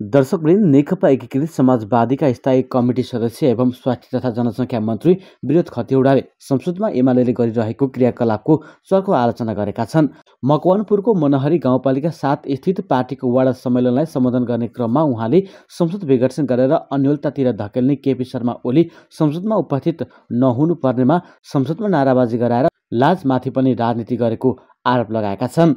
दर्शकवृन्द नेकपा एकीकृत समाजवादीका स्थायी कमिटी सदस्य एवं स्वास्थ्य तथा जनसङ्ख्या मन्त्री विरोध खतिवडाले संसदमा एमाले गरिरहेको क्रियाकलापको चर्को आलोचना गरेका छन्। मकवानपुरको मनहरी गाउँपालिका सात स्थित पार्टीको वाडा सम्मेलनलाई सम्बोधन गर्ने क्रममा उहाँले संसद विघटन गरेर अन्यलतातिर धकेल्ने केपी शर्मा ओली संसदमा उपस्थित नहुनु पर्नेमा संसदमा नाराबाजी गराएर लाजमाथि पनि राजनीति गरेको आरोप लगाएका छन्।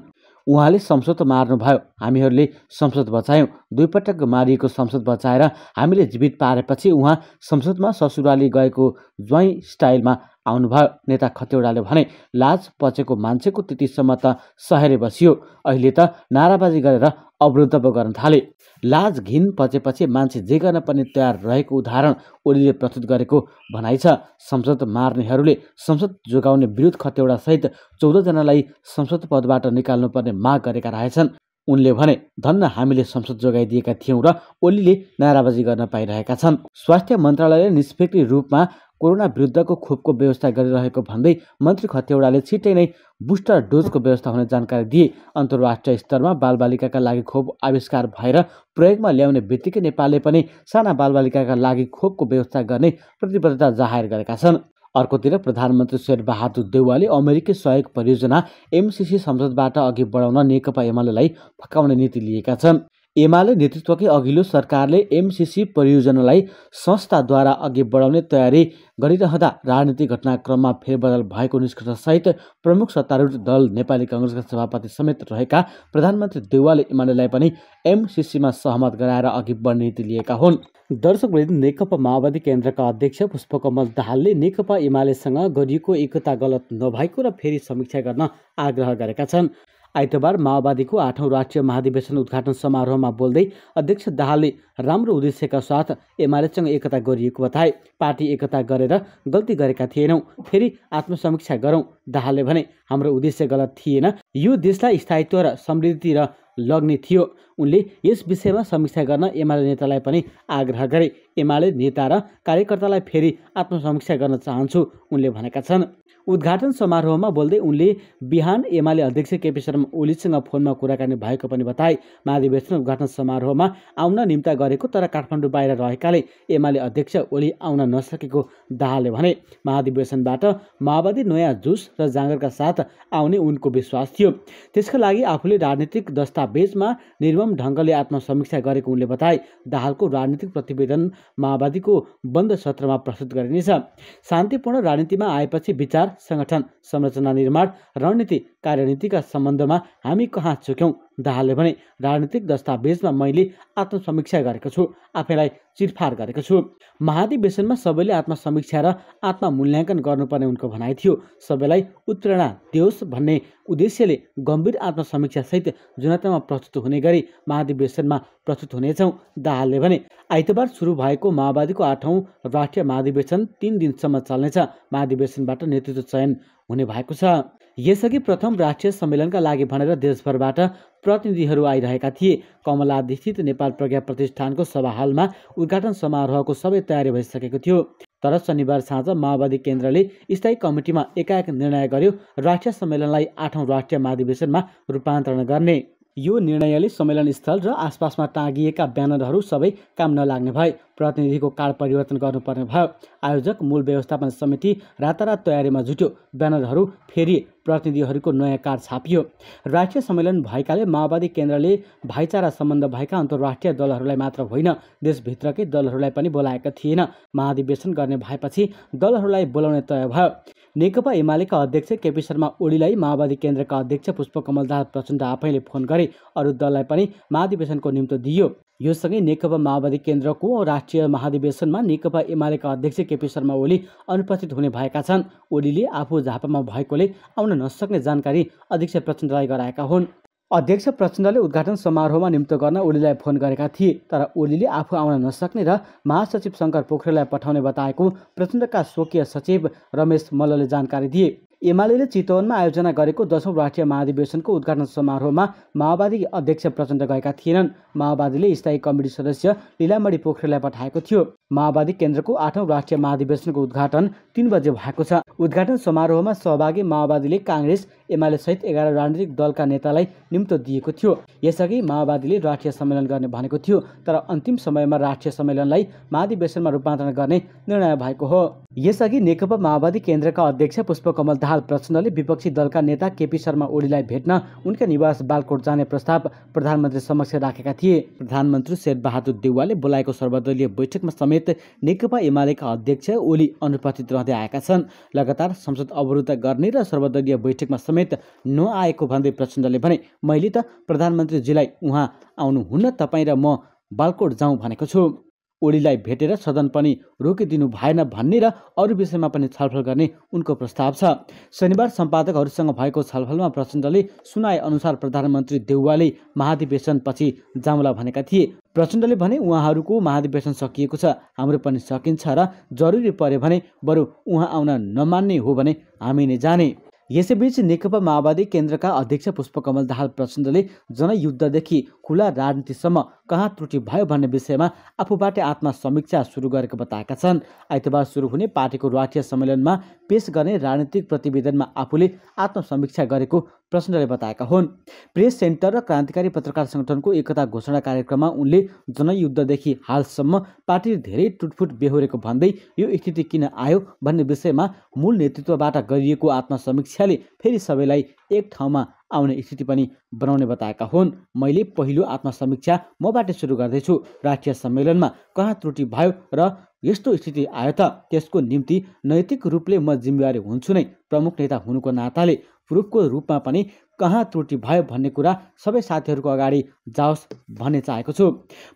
उहाँले संसद मार्नुभयो हामीहरूले संसद बचायौँ। दुईपटक मारिएको संसद बचाएर हामीले जीवित पारेपछि उहाँ संसदमा ससुराली गएको ज्वाइँ स्टाइलमा आउनुभयो। नेता खतेौडाले भने लाज पचेको मान्छेको त्यतिसम्म त सहेरे बसियो। अहिले त नाराबाजी गरेर अवरुद्ध पो गर्न थाले। लाज घिन पचेपछि मान्छे जे गर्न पनि तयार रहेको उदाहरण ओलीले प्रस्तुत गरेको भनाइ छ। संसद मार्नेहरूले संसद जोगाउने विरोध खतेौडासहित चौधजनालाई संसद पदबाट निकाल्नुपर्ने माग गरेका रहेछन्। उनले भने धन्न हामीले संसद जोगाइदिएका थियौँ र ओलीले नाराबाजी गर्न पाइरहेका छन्। स्वास्थ्य मन्त्रालयले निष्फेक्री रूपमा कोरोना विरुद्धको खोपको व्यवस्था गरिरहेको भन्दै मन्त्री खतेौडाले छिट्टै नै बुस्टर डोजको व्यवस्था हुने जानकारी दिए। अन्तर्राष्ट्रिय स्तरमा बालबालिकाका लागि खोप आविष्कार भएर प्रयोगमा ल्याउने बित्तिकै नेपालले पनि साना बालबालिकाका लागि खोपको व्यवस्था गर्ने प्रतिबद्धता जाहेर गरेका छन्। अर्कोतिर प्रधानमन्त्री शेरबहादुर देउवाले अमेरिकी सहयोग परियोजना एमसिसी संसदबाट अघि बढाउन नेकपा एमालेलाई फकाउने नीति लिएका छन्। एमाले नेतृत्वकै अघिल्लो सरकारले एमसिसी परियोजनालाई संस्थाद्वारा अघि बढाउने तयारी गरिरहँदा राजनीतिक घटनाक्रममा फेरबदल भएको निष्कर्षसहित प्रमुख सत्तारूढ दल नेपाली कङ्ग्रेसका सभापति समेत रहेका प्रधानमन्त्री देवालले एमालेलाई पनि एमसिसीमा सहमत गराएर अघि बढ्ने नीति लिएका हुन्। दर्शक नेकपा माओवादी केन्द्रका अध्यक्ष पुष्पकमल दाहालले नेकपा एमालेसँग गरिएको एकता गलत नभएको र फेरि समीक्षा गर्न आग्रह गरेका छन्। आइतबार माओवादीको आठौँ राष्ट्रिय महाधिवेशन उद्घाटन समारोहमा बोल्दै अध्यक्ष दाहालले राम्रो उद्देश्यका साथ एमालेसँग एकता गरिएको बताए। पार्टी एकता गरेर गल्ती गरेका थिएनौँ फेरि आत्मसमीक्षा गरौँ दाहालले भने। हाम्रो उद्देश्य गलत थिएन। यो देशलाई स्थायित्व र समृद्धितिर लग्ने थियो। उनले यस विषयमा समीक्षा गर्न एमाले नेतालाई पनि आग्रह गरे। एमाले नेता र कार्यकर्तालाई फेरि आत्मसमीक्षा गर्न चाहन्छु उनले भनेका छन्। उद्घाटन समारोहमा बोल्दै उनले बिहान एमाले अध्यक्ष केपी शर्मा ओलीसँग फोनमा कुराकानी भएको पनि बताए। महाधिवेशन उद्घाटन समारोहमा आउन निम्ता गरेको तर काठमाडौँ बाहिर रहेकाले एमाले अध्यक्ष ओली आउन नसकेको दाहालले भने महाधिवेशनबाट माओवादी नयाँ जुस र जाँगरका साथ आउने उनको विश्वास थियो। त्यसका लागि आफूले राजनीतिक दस्तावेजमा निर्मम ढङ्गले आत्मसमीक्षा गरेको उनले बताए दाहालको राजनीतिक प्रतिवेदन माओवादीको बन्द सत्रमा प्रस्तुत गरिनेछ। शान्तिपूर्ण राजनीतिमा आएपछि विचार सङ्गठन संरचना निर्माण रणनीति कार्यनीतिका सम्बन्धमा हामी कहाँ चुक्यौँ दाहालले भने राजनीतिक दस्तावेजमा मैले आत्मसमीक्षा गरेको छु आफैलाई चिरफार गरेको छु। महाधिवेशनमा सबैले आत्मसमीक्षा र आत्ममूल्याङ्कन गर्नुपर्ने उनको भनाइ थियो। सबैलाई उत्प्रेरणा दियोस् भन्ने उद्देश्यले गम्भीर आत्मसमीक्षासहित जनतामा प्रस्तुत हुने गरी महाधिवेशनमा प्रस्तुत हुनेछौँ। दाहालले भने आइतबार सुरु भएको माओवादीको आठौँ राष्ट्रिय महाधिवेशन तिन दिनसम्म चल्नेछ। महाधिवेशनबाट नेतृत्व चयन हुने भएको छ। यसअघि प्रथम राष्ट्रिय सम्मेलनका लागि भनेर देशभरबाट प्रतिनिधिहरू आइरहेका थिए। कमलाधिस्थित नेपाल प्रज्ञा प्रतिष्ठानको सभा हलमा उद्घाटन समारोहको सबै तयारी भइसकेको थियो। तर शनिबार साँझ माओवादी केन्द्रले स्थायी कमिटीमा एकाएक निर्णय गर्यो। राष्ट्रिय सम्मेलनलाई आठौँ राष्ट्रिय महाधिवेशनमा रूपान्तरण गर्ने। यो निर्णयले सम्मेलन स्थल र आसपासमा टाँगिएका ब्यानरहरू सबै काम नलाग्ने भए प्रतिनिधिको कार्ड परिवर्तन गर्नुपर्ने भयो। आयोजक मूल व्यवस्थापन समिति रातारात तयारीमा जुट्यो। ब्यानरहरू फेरि प्रतिनिधिहरूको नयाँ कार्ड छापियो। राष्ट्रिय सम्मेलन भएकाले माओवादी केन्द्रले भाइचारा सम्बन्ध भएका अन्तर्राष्ट्रिय दलहरूलाई मात्र होइन देशभित्रकै दलहरूलाई पनि बोलाएका थिएन। महाधिवेशन गर्ने भएपछि दलहरूलाई बोलाउने तय भयो। नेकपा एमालेका अध्यक्ष केपी शर्मा ओलीलाई माओवादी केन्द्रका अध्यक्ष पुष्पकमल दाहाल प्रचण्ड आफैले फोन गरे। अरू दललाई पनि महाधिवेशनको निम्तो दिइयो यो सँगै नेकपा माओवादी केन्द्रको राष्ट्रिय महाधिवेशनमा नेकपा एमालेका अध्यक्ष केपी शर्मा ओली अनुपस्थित हुने भएका छन्। ओलीले आफू झापामा भएकोले आउन नसक्ने जानकारी अध्यक्ष प्रचण्डलाई गराएका हुन्। अध्यक्ष प्रचण्डले उद्घाटन समारोहमा निम्तो गर्न ओलीलाई फोन गरेका थिए तर ओलीले आफू आउन नसक्ने र महासचिव शङ्कर पोखरेललाई पठाउने बताएको प्रचण्डका स्वकीय सचिव रमेश मल्लले जानकारी दिए। एमाले चितवनमा आयोजना गरेको दसौँ राष्ट्रिय महाधिवेशनको उद्घाटन समारोहमा माओवादी अध्यक्ष प्रचण्ड गएका थिएनन्। माओवादीले स्थायी कमिटी सदस्य लिलामणी पोखरेललाई पठाएको थियो। माओवादी केन्द्रको आठौँ राष्ट्रिय महाधिवेशनको उद्घाटन तिन बजे भएको छ। उद्घाटन समारोहमा सहभागी माओवादीले काङ्ग्रेस एमाले सहित एघार राजनीतिक दलका नेतालाई निम्तो दिएको थियो। यसअघि माओवादीले राष्ट्रिय सम्मेलन गर्ने भनेको थियो तर अन्तिम समयमा राष्ट्रिय सम्मेलनलाई महाधिवेशनमा रूपान्तरण गर्ने निर्णय भएको हो। यसअघि नेकपा माओवादी केन्द्रका अध्यक्ष पुष्पकमल दाहाल प्रचण्डले विपक्षी दलका नेता केपी शर्मा ओलीलाई भेट्न उनका निवास बालकोट जाने प्रस्ताव प्रधानमन्त्री समक्ष राखेका थिए। प्रधानमन्त्री शेरबहादुर देउवाले बोलाएको सर्वदलीय बैठकमा समेत नेकपा एमालेका अध्यक्ष ओली अनुपस्थित रहँदै आएका छन्। लगातार संसद अवरुद्ध गर्ने र सर्वदलीय बैठकमा समेत नआएको भन्दै प्रचण्डले भने मैले त प्रधानमन्त्रीजीलाई उहाँ आउनुहुन्न तपाईँ र म बालकोट जाउँ भनेको छु। ओलीलाई भेटेर सदन पनि रोकिदिनु भएन भन्ने र अरू विषयमा पनि छलफल गर्ने उनको प्रस्ताव छ। शनिबार सम्पादकहरूसँग भएको छलफलमा प्रचण्डले सुनाए अनुसार प्रधानमन्त्री देउवाले महाधिवेशनपछि जाउँला भनेका थिए। प्रचण्डले भने उहाँहरूको महाधिवेशन सकिएको छ हाम्रो पनि सकिन्छ र जरुरी पऱ्यो भने बरु उहाँ आउन नमान्ने हो भने हामी नै जाने। यसैबीच नेकपा माओवादी केन्द्रका अध्यक्ष पुष्पकमल दाहाल प्रचण्डले जनयुद्धदेखि खुला राजनीतिसम्म कहाँ त्रुटि भयो भन्ने विषयमा आफूबाटै आत्मसमीक्षा सुरु गरेको बताएका छन्। आइतबार सुरु हुने पार्टीको राष्ट्रिय सम्मेलनमा पेश गर्ने राजनीतिक प्रतिवेदनमा आफूले आत्मसमीक्षा गरेको प्रचण्डले बताएका हुन्। प्रेस सेन्टर र क्रान्तिकारी पत्रकार सङ्गठनको एकता घोषणा कार्यक्रममा उनले जनयुद्धदेखि हालसम्म पार्टी धेरै टुटफुट बेहोरेको भन्दै यो स्थिति किन आयो भन्ने विषयमा मूल नेतृत्वबाट गरिएको आत्मसमीक्षाले फेरि सबैलाई एक ठाउँमा आउने स्थिति पनि बनाउने बताएका हुन्। मैले पहिलो आत्मसमीक्षा मबाट सुरु गर्दैछु। राष्ट्रिय सम्मेलनमा कहाँ त्रुटि भयो र यस्तो स्थिति आयो त? त्यसको निम्ति नैतिक रूपले म जिम्मेवारी हुन्छु नै। प्रमुख नेता हुनुको नाताले प्रुफको रूपमा पनि कहाँ त्रुटि भयो भन्ने कुरा सबै साथीहरूको अगाडि जाओस् भन्ने चाहेको छु।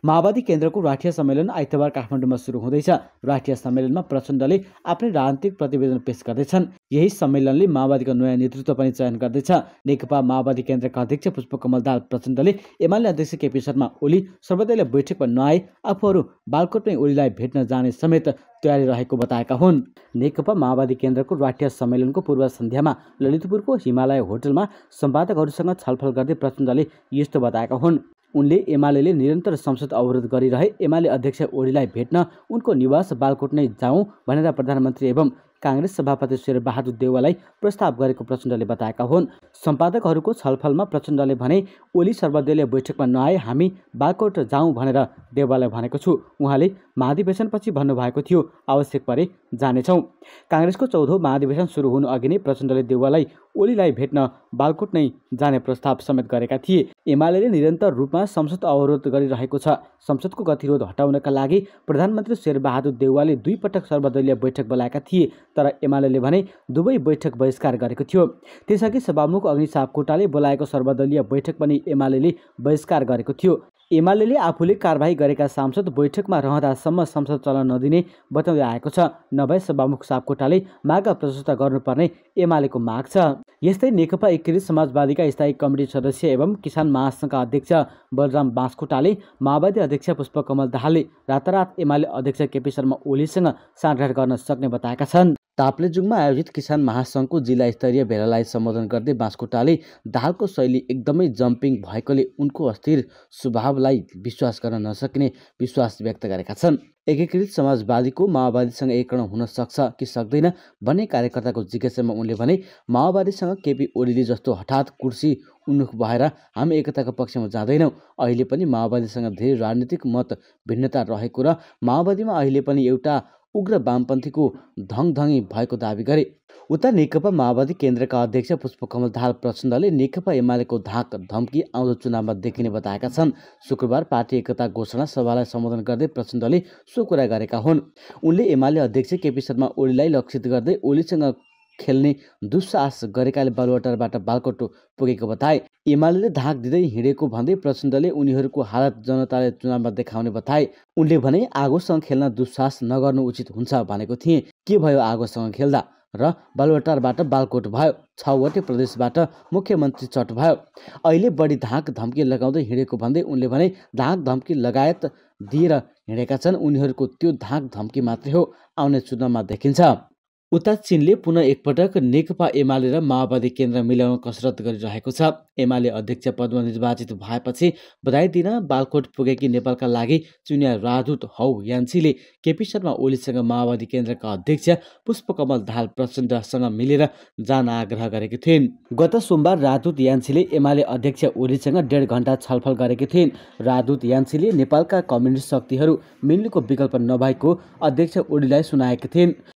माओवादी केन्द्रको राष्ट्रिय सम्मेलन आइतबार काठमाडौँमा सुरु हुँदैछ। राष्ट्रिय सम्मेलनमा प्रचण्डले आफ्नै राजनीतिक प्रतिवेदन पेश गर्दैछन्। यही सम्मेलनले माओवादीको नयाँ नेतृत्व पनि चयन गर्दैछ। नेकपा माओवादी केन्द्रका अध्यक्ष पुष्पकमल दाल प्रचण्डले एमाले अध्यक्ष केपी शर्मा ओली सर्वदलीय बैठकमा नआए आफूहरू बालकोटमै ओलीलाई भेट्न जाने समेत तयारी रहेको बताएका हुन्। नेकपा माओवादी केन्द्रको राष्ट्रिय सम्मेलनको पूर्व सन्ध्यामा ललितपुरको हिमालय होटलमा सम्पादकहरूसँग छलफल गर्दै प्रचण्डले यस्तो बताएका हुन्। उनले एमाले निरन्तर संसद अवरोध गरिरहे। एमाले अध्यक्ष ओलीलाई भेट्न उनको निवास बालकोट नै जाउँ भनेर प्रधानमन्त्री एवं काङ्ग्रेस सभापति शेरबहादुर देउवालाई प्रस्ताव गरेको प्रचण्डले बताएका हुन्। सम्पादकहरूको छलफलमा प्रचण्डले भने ओली सर्वदलीय बैठकमा नआए हामी बालकोट जाउँ भनेर देउवालाई भनेको छु। उहाँले महाधिवेशनपछि भन्नुभएको थियो आवश्यक परे जानेछौँ। काङ्ग्रेसको चौधौँ महाधिवेशन सुरु हुनु अघि नै प्रचण्डले देउवालाई ओलीलाई भेट्न बालकोट नै जाने प्रस्ताव समेत गरेका थिए। एमाले निरन्तर रूपमा संसद अवरोध गरिरहेको छ। संसदको गतिरोध हटाउनका लागि प्रधानमन्त्री शेरबहादुर देउवाले दुई पटक सर्वदलीय बैठक बोलाएका थिए। तर एमाले भने दुवै बैठक बहिष्कार गरेको थियो। त्यसअघि सभामुख अग्नि सापकोटाले बोलाएको सर्वदलीय बैठक पनि एमाले बहिष्कार गरेको थियो। एमाले आफूले कारवाही गरेका सांसद बैठकमा रहँदासम्म संसद चल्न नदिने बताउँदै आएको छ। नभए सभामुख सापकोटाले माग प्रशस्त गर्नुपर्ने एमालेको माग छ। यस्तै नेकपा एकीकृत समाजवादीका स्थायी कमिटी सदस्य एवं किसान महासङ्घका अध्यक्ष बलराम बाँसकोटाले माओवादी अध्यक्ष पुष्पकमल दाहालले रातारात एमाले अध्यक्ष केपी शर्मा ओलीसँग साँठगाँठ गर्न सक्ने बताएका छन्। ताप्लेजुङमा आयोजित किसान महासङ्घको जिल्ला स्तरीय भेलालाई सम्बोधन गर्दै बाँसकोटाले दाहालको शैली एकदमै जम्पिङ भएकोले उनको अस्थिर स्वभावलाई विश्वास गर्न नसकिने विश्वास व्यक्त गरेका छन्। एकीकृत समाजवादीको माओवादीसँग एकीकरण हुन सक्छ कि सक्दैन भन्ने कार्यकर्ताको जिज्ञासामा उनले भने माओवादीसँग केपी ओलीले जस्तो हठात कुर्सी उन्मुख भएर हामी एकताको पक्षमा जाँदैनौँ। अहिले पनि माओवादीसँग धेरै राजनीतिक मत भिन्नता रहेको र माओवादीमा अहिले पनि एउटा उग्र वामपन्थीको धङधङी भएको दावी गरे। उता नेकपा माओवादी केन्द्रका अध्यक्ष पुष्पकमल दाहाल प्रचण्डले नेकपा एमालेको धाक धम्की आउँदो चुनावमा देखिने बताएका छन्। शुक्रबार पार्टी एकता घोषणा सभालाई सम्बोधन गर्दै प्रचण्डले सो कुरा गरेका हुन्। उनले एमाले अध्यक्ष केपी शर्मा ओलीलाई लक्षित गर्दै ओलीसँग खेल्ने दुस्साहस गरेकाले बालुवाटारबाट बालकोटो पुगेको बताए। एमाले धाक दिँदै हिँडेको भन्दै प्रचण्डले उनीहरूको हालत जनताले चुनावमा देखाउने बताए। उनले भने आगोसँग खेल्न दुस्साहस नगर्नु उचित हुन्छ भनेको थिए। के भयो आगोसँग खेल्दा र बालुवाटारबाट बालकोट भयो। छवटै प्रदेशबाट मुख्यमन्त्री चट भयो। अहिले बढी धाक धम्की लगाउँदै हिँडेको भन्दै उनले भने धाक धम्की लगायत दिएर हिँडेका छन्। उनीहरूको त्यो धाक धम्की मात्रै हो। आउने चुनावमा देखिन्छ। उता चिनले पुनः एकपटक नेकपा एमाले र माओवादी केन्द्र मिलाउन कसरत गरिरहेको छ। एमाले अध्यक्ष पदमा निर्वाचित भएपछि बधाई दिन बालकोट पुगेकी नेपालका लागि चुनिया राजदूत हौ यान्सीले केपी शर्मा ओलीसँग माओवादी केन्द्रका अध्यक्ष पुष्पकमल दाहाल प्रचण्डसँग मिलेर जान आग्रह गरेकी थिइन्। गत सोमबार राजदूत यान्सीले एमाले अध्यक्ष ओलीसँग डेढ घण्टा छलफल गरेकी थिइन्। राजदूत यान्सीले नेपालका कम्युनिस्ट शक्तिहरू मिल्नुको विकल्प नभएको अध्यक्ष ओलीलाई सुनाएकी थिइन्।